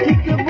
Take your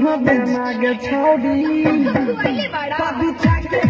यहाँ बना के छोड़ी।